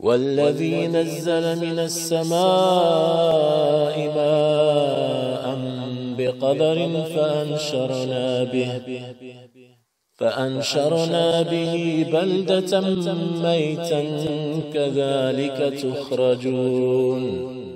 والذي نزل من السماء ماء بقدر فأنشرنا به فأنشرنا به بلدة ميتا كذلك تخرجون.